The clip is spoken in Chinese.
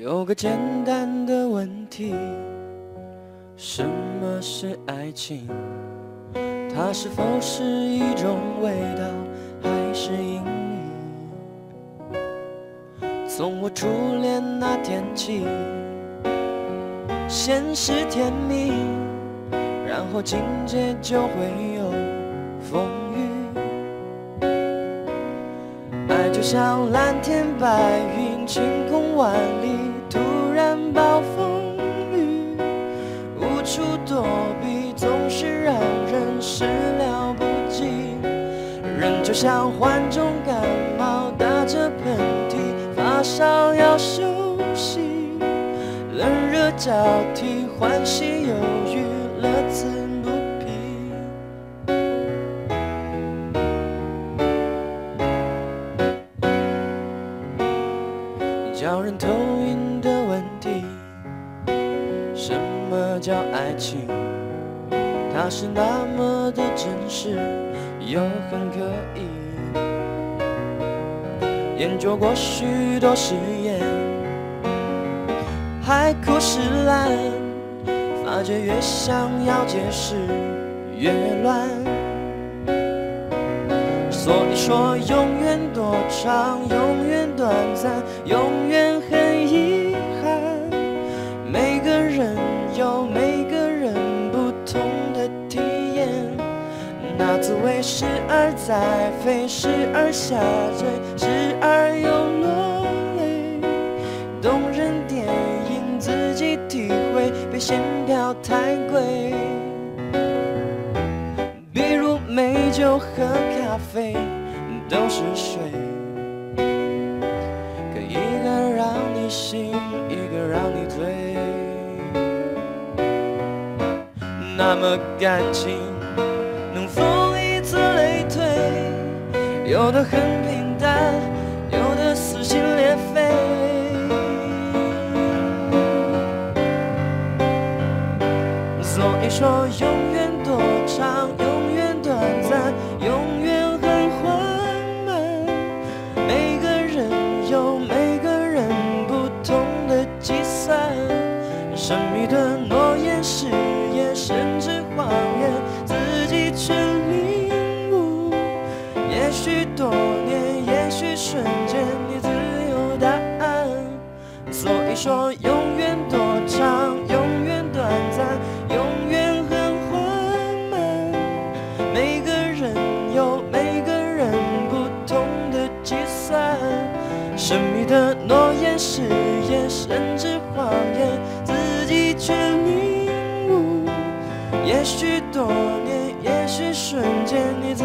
有个简单的问题：什么是爱情？它是否是一种味道，还是阴影？从我初恋那天起，先是甜蜜，然后情节就会有风像蓝天白云，晴空万里，突然暴风雨，无处躲避，总是让人始料不及。人就像患重感冒，打着喷嚏，发烧要休息，冷热交替，欢喜叫人头晕的问题，什么叫爱情？它是那么的真实，又很可疑。研究过许多实验，海枯石烂，发觉越想要解释越乱。所以说，永远多长，永远短暂，永滋味时而在飞，时而下坠，时而又落泪。动人电影自己体会，别嫌票太贵。比如美酒和咖啡都是水，可一个让你醒，一个让你醉。那么感情有的很平淡，有的撕心裂肺。所以说，永远多长，永远短暂，说，永远多长，永远短暂，永远很缓慢。每个人有每个人不同的计算，神秘的诺言、誓言，甚至谎言，自己去领悟。也许多年，也许瞬间，你自